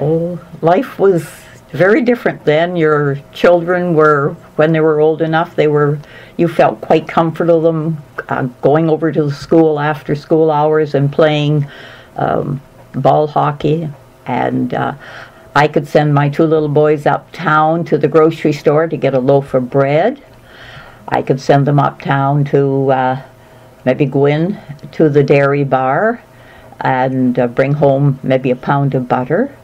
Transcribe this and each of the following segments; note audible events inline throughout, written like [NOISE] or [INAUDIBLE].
Oh, life was very different then. Your children were, when they were old enough, they were, you felt quite comfortable them uh, going over to the school after school hours and playing um, ball hockey. And uh, I could send my two little boys uptown to the grocery store to get a loaf of bread. I could send them uptown to uh, maybe go in to the dairy bar and uh, bring home maybe a pound of butter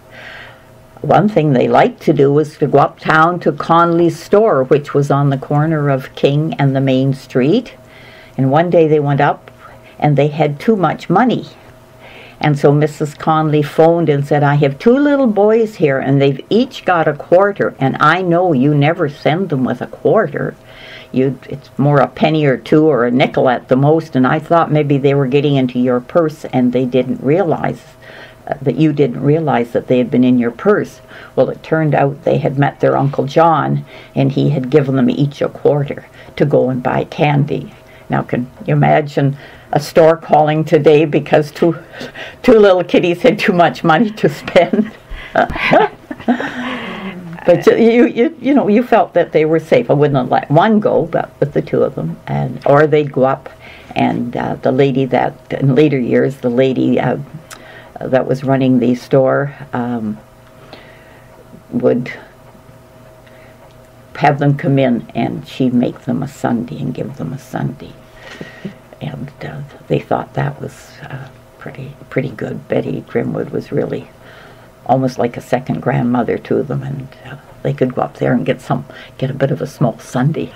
one thing they liked to do was to go uptown to Conley's store, which was on the corner of King and the main street. And one day they went up and they had too much money. And so Mrs. Conley phoned and said, I have two little boys here and they've each got a quarter. And I know you never send them with a quarter. You, it's more a penny or two or a nickel at the most. And I thought maybe they were getting into your purse and they didn't realize that you didn't realize that they had been in your purse. Well, it turned out they had met their Uncle John, and he had given them each a quarter to go and buy candy. Now, can you imagine a store calling today because two, [LAUGHS] two little kitties had too much money to spend? [LAUGHS] but you, you, you know, you felt that they were safe. I wouldn't let one go, but with the two of them, and or they'd go up, and uh, the lady that in later years, the lady. Uh, that was running the store um, would have them come in and she'd make them a sundae and give them a sundae. And uh, they thought that was uh, pretty pretty good. Betty Grimwood was really almost like a second grandmother to them, and uh, they could go up there and get some get a bit of a small sundae.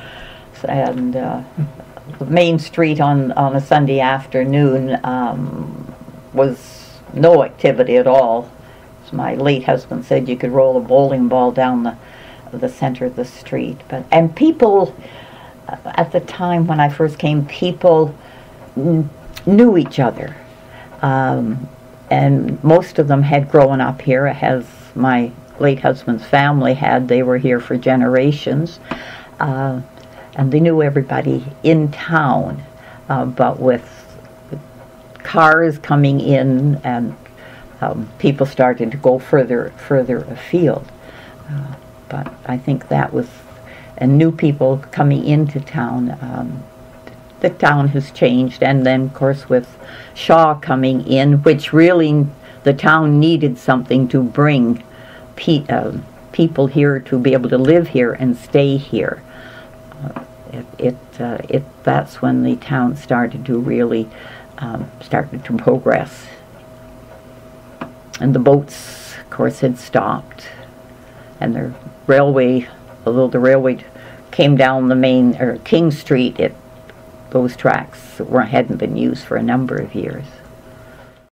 And uh, Main Street on on a Sunday afternoon um, was no activity at all. As my late husband said, you could roll a bowling ball down the the center of the street. But and people uh, at the time when I first came, people knew each other, um, and most of them had grown up here, as my late husband's family had. They were here for generations, uh, and they knew everybody in town. Uh, but with cars coming in and um, people started to go further further afield. Uh, but I think that was, and new people coming into town. Um, the town has changed, and then of course with Shaw coming in, which really the town needed something to bring pe- uh, people here to be able to live here and stay here. Uh, it, it, uh, it, that's when the town started to really um, started to progress. And the boats, of course, had stopped. And the railway, although the railway came down the main, or King Street, it, those tracks were, hadn't been used for a number of years.